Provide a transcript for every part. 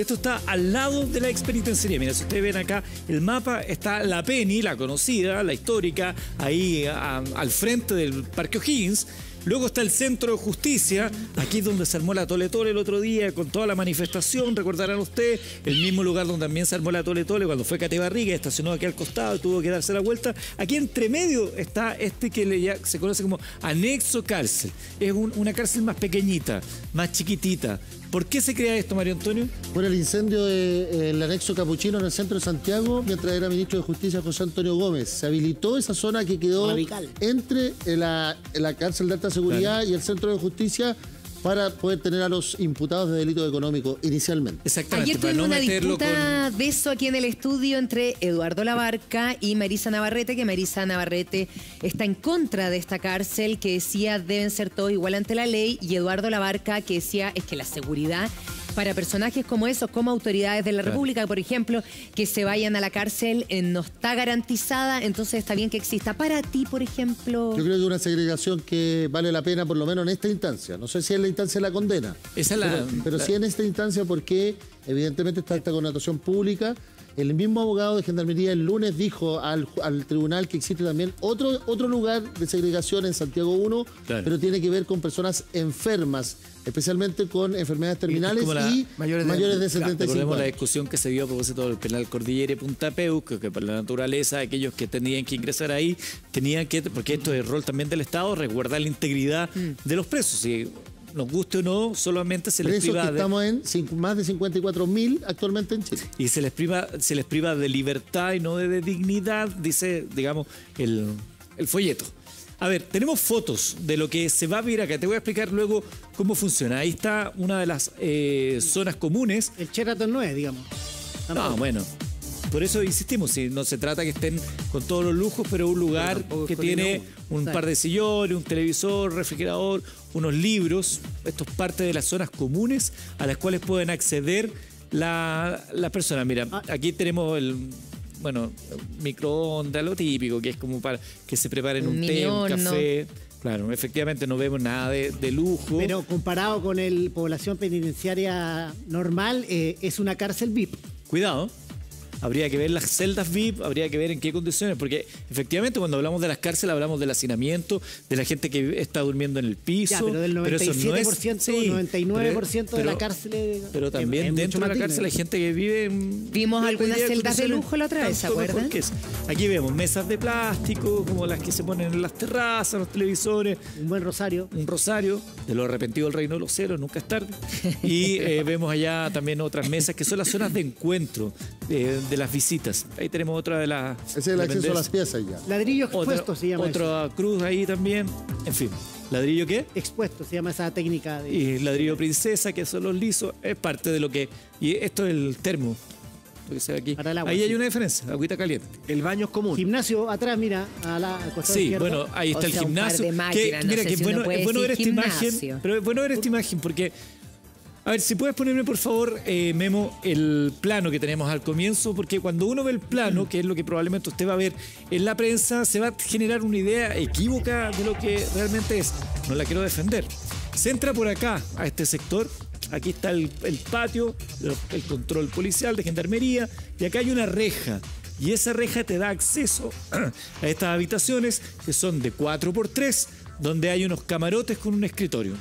Esto está al lado de la ex penitenciaría. Mira, si ustedes ven acá el mapa, está la Penny, la conocida, la histórica, ahí al frente del Parque O'Higgins. Luego está el Centro de Justicia, aquí es donde se armó la Tole Tole el otro día con toda la manifestación, recordarán ustedes, el mismo lugar donde también se armó la Tole Tole cuando fue Cate Barriga, estacionó aquí al costado tuvo que darse la vuelta. Aquí entre medio está este que se conoce como anexo cárcel. Es un- una cárcel más pequeñita, más chiquitita. ¿Por qué se crea esto, Mario Antonio? Por el incendio del anexo capuchino en el centro de Santiago, mientras era ministro de Justicia José Antonio Gómez. Se habilitó esa zona que quedó Radical. entre eh, la, la cárcel de alta seguridad y el centro de justicia para poder tener a los imputados de delito económico inicialmente. Exactamente, Ayer tuvimos no una disputa de eso aquí en el estudio entre Eduardo Labarca y Marisa Navarrete, que Marisa Navarrete está en contra de esta cárcel, que decía deben ser todos igual ante la ley, y Eduardo Labarca que decía es que la seguridad para personajes como esos, como autoridades de la Claro. República, por ejemplo, que se vayan a la cárcel eh, no está garantizada, entonces está bien que exista. Para ti, por ejemplo... Yo creo que una segregación que vale la pena, por lo menos en esta instancia. No sé si en la instancia de la condena. Esa es la- pero, pero la- sí en esta instancia porque evidentemente está esta connotación pública. El mismo abogado de Gendarmería el lunes dijo al, al tribunal que existe también otro, otro lugar de segregación en Santiago 1, Claro. pero tiene que ver con personas enfermas, especialmente con enfermedades terminales la- y mayores mayores de- de, Claro, 75 Recordemos la años. discusión que se dio a propósito del penal Cordillera y Punta Peuco, que por la naturaleza aquellos que tenían que ingresar ahí tenían que, porque esto es el rol también del Estado, resguardar la integridad de los presos. Si nos guste o no, solamente se les Presos que priva de, estamos en más de 54 mil actualmente en Chile. y se les priva, se les priva de libertad y no de, de dignidad, dice, digamos, el, el folleto. A ver, tenemos fotos de lo que se va a ver acá. Te voy a explicar luego cómo funciona. Ahí está una de las eh, zonas comunes El Sheraton no es, digamos. No, Tampoco. bueno. Por eso insistimos, si no se trata que estén con todos los lujos, pero un lugar que tiene un exacto. par de sillones, un televisor, refrigerador, unos libros. Esto es parte de las zonas comunes a las cuales pueden acceder la- las personas. Mira, Ah. aquí tenemos el bueno, microondas, lo típico, que es como para que se preparen Un té, un café. Claro, efectivamente no vemos nada de, de lujo. Pero comparado con el población penitenciaria normal, eh, es una cárcel VIP. Cuidado. Habría que ver las celdas VIP, habría que ver en qué condiciones, porque efectivamente cuando hablamos de las cárceles hablamos del hacinamiento, de la gente que está durmiendo en el piso. Ya, pero del eso no es- 97%, sí, 99% de pero- la cárcel Pero también dentro de la cárcel hay gente que vive en... Vimos algunas celdas de lujo la otra vez, ¿se acuerdan? Aquí vemos mesas de plástico, como las que se ponen en las terrazas, los televisores, Un buen rosario. un rosario de lo arrepentido del reino de los cielos, nunca es tarde. Y eh, vemos allá también otras mesas que son las zonas de encuentro eh, de las visitas. Ahí tenemos otra de las. Ese es el acceso a las piezas ya. Ladrillo Otra, expuesto se llama eso. otra cruz ahí también. En fin, ladrillo qué? Expuesto se llama esa técnica de... Y ladrillo princesa, que son los lisos, es parte de lo que. Y esto es el termo. Lo que se ve aquí. Para el agua, ahí hay una diferencia, agüita caliente. El baño es común. Gimnasio atrás, mira, a la, al costado Sí, izquierdo. bueno, ahí está O el sea, un par gimnasio. que, no mira, que si bueno, es bueno ver esta imagen. gimnasio. Pero es bueno ver esta imagen porque. A ver, si puedes ponerme por favor, eh, Memo, el plano que tenemos al comienzo, porque cuando uno ve el plano, que es lo que probablemente usted va a ver en la prensa, se va a generar una idea equívoca de lo que realmente es. No la quiero defender. Se entra por acá, a este sector, aquí está el, el patio, el, control policial de gendarmería, y acá hay una reja. Y esa reja te da acceso a estas habitaciones que son de 4x3, donde hay unos camarotes con un escritorio.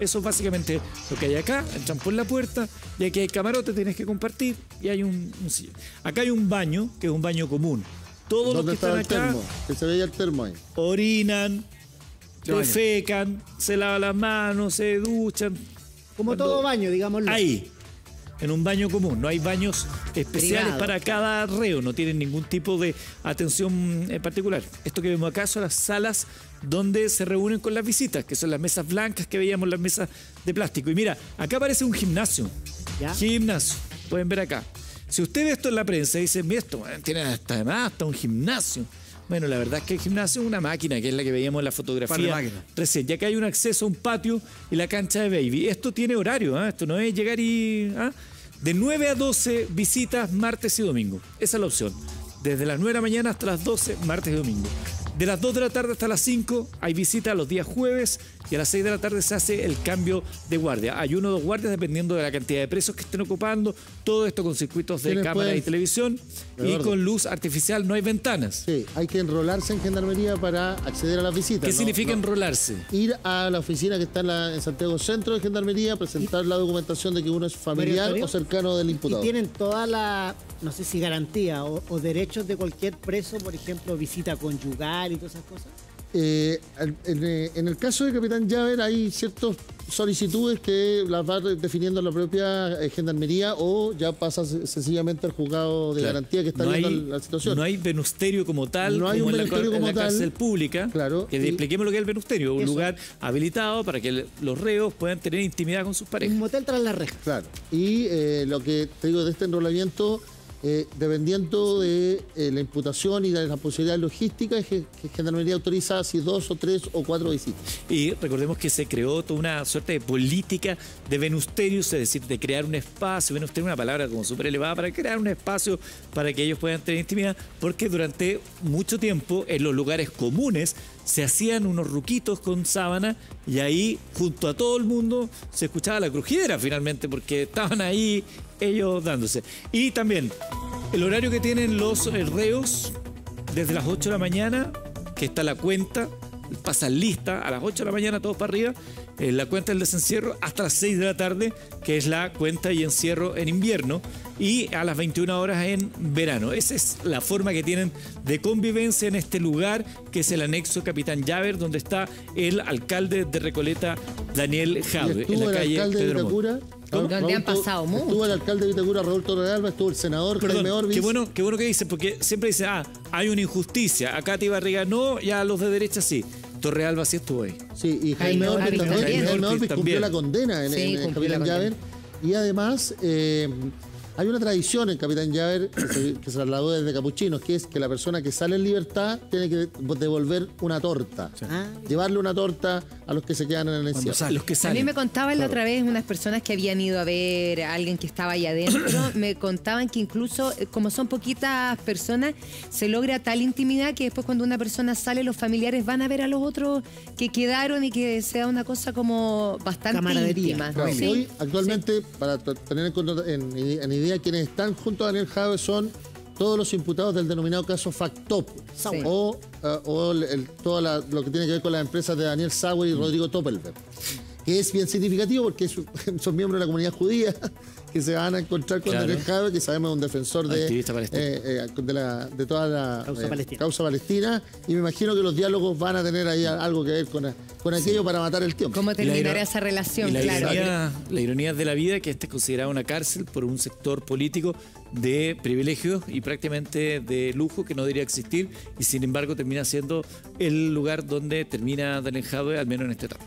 Eso es básicamente lo que hay acá. Entran por la puerta y aquí hay camarotes, tienes que compartir y hay un, un sillón. Acá hay un baño, que es un baño común. Todos los ¿Dónde que están el acá termo? Que se veía el termo ahí. orinan, defecan, se lavan las manos, se duchan. Como Cuando- todo baño, digámoslo. Ahí, en un baño común. No hay baños especiales Privado. para cada reo, no tienen ningún tipo de atención en particular. Esto que vemos acá son las salas donde se reúnen con las visitas, que son las mesas blancas que veíamos, las mesas de plástico. Y mira, acá aparece un gimnasio. ¿Ya? Gimnasio, pueden ver acá. Si usted ve esto en la prensa y dice, mira, esto tiene hasta además hasta un gimnasio. Bueno, la verdad es que el gimnasio es una máquina, que es la que veíamos en la fotografía recién. Ya que hay un acceso a un patio y la cancha de baby. Esto tiene horario, ¿ah? esto no es llegar y... ¿ah? De 9 a 12 visitas martes y domingo. Esa es la opción. Desde las 9 de la mañana hasta las 12, martes y domingo. De las 2 de la tarde hasta las 5 hay visita los días jueves y a las 6 de la tarde se hace el cambio de guardia. Hay uno o dos guardias dependiendo de la cantidad de presos que estén ocupando. Todo esto con circuitos de ¿Quiénes cámara pueden? y televisión y con luz artificial. No hay ventanas. Sí, hay que enrolarse en gendarmería para acceder a las visitas. ¿Qué ¿no? significa No. enrolarse? Ir a la oficina que está en, la- en Santiago Centro de Gendarmería, presentar la documentación de que uno es familiar o cercano del Y imputado. tienen toda la, no sé si garantía o, o derechos de cualquier preso, por ejemplo, visita conyugal y todas esas cosas. Eh, en, eh, en el caso de Capitán Llaver hay ciertas solicitudes que las va definiendo la propia eh, gendarmería o ya pasa se- sencillamente al juzgado de Claro. garantía que está no viendo hay, la situación. No hay venusterio como tal, No hay como un en la, venusterio en como la tal. cárcel pública. Claro, Que y- expliquemos lo que es el venusterio, un Eso. lugar habilitado para que los reos puedan tener intimidad con sus parejas. Un motel tras la reja. Claro. Y eh, lo que te digo de este enrolamiento, eh, dependiendo de eh, la imputación y de las posibilidades logísticas, es que, que Gendarmería autoriza si dos o tres o cuatro visitas. Y recordemos que se creó toda una suerte de política de venusterios, es decir, de crear un espacio, venusterio es una palabra como súper elevada, para crear un espacio para que ellos puedan tener intimidad, porque durante mucho tiempo en los lugares comunes se hacían unos ruquitos con sábana y ahí junto a todo el mundo se escuchaba la crujidera finalmente, porque estaban ahí ellos dándose. Y también el horario que tienen los eh, reos desde las 8 de la mañana, que está la cuenta, pasan lista a las 8 de la mañana todos para arriba, eh, la cuenta del desencierro hasta las 6 de la tarde, que es la cuenta y encierro en invierno, y a las 21 horas en verano. Esa es la forma que tienen de convivencia en este lugar, que es el anexo Capitán Llaver, donde está el alcalde de Recoleta, Daniel Jave, en la el calle alcalde Pedro. ¿Cómo? Donde han pasado mucho. Estuvo el alcalde de Vitacura, Raúl Torre Alba, estuvo el senador Jaime Orbis. qué bueno, qué bueno que dice, porque siempre dice, ah, hay una injusticia. Acá te Barriga no, ya los de derecha sí. Torrealba sí estuvo ahí. Sí, y Jaime Jaime Orbis Orbis también. Jaime Orbis También. cumplió la condena en, Sí, en- en Llaver. Y además, eh, hay una tradición en Capitán Llaver que se, que se trasladó desde Capuchinos, que es que la persona que sale en libertad tiene que devolver una torta. Ah. Llevarle una torta a los que se quedan en el encierro. los que A mí me contaban la otra vez unas personas que habían ido a ver a alguien que estaba ahí adentro, me contaban que incluso eh, como son poquitas personas, se logra tal intimidad que después cuando una persona sale los familiares van a ver a los otros que quedaron y que sea una cosa como bastante Camaradería. íntima. Claro, Sí, hoy, actualmente, para tener en, cuenta- en- en quienes están junto a Daniel Jave son todos los imputados del denominado caso FACTOP, Sí. o, eh, o el- el- todo la- lo que tiene que ver con las empresas de Daniel Sauer y Rodrigo Toppelberg, que es bien significativo porque es- son miembros de la comunidad judía que se van a encontrar con Claro. Jave, que sabemos es un defensor de, eh, eh, de, la- de toda la Causa eh, palestina. causa palestina, y me imagino que los diálogos van a tener ahí algo que ver con, con aquello para matar el tiempo. ¿Cómo terminará esa relación? la, Claro. ironía, la ironía de la vida es que este es considerado una cárcel por un sector político de privilegios y prácticamente de lujo que no debería existir y sin embargo termina siendo el lugar donde termina Daniel Jadwe, al menos en este etapa.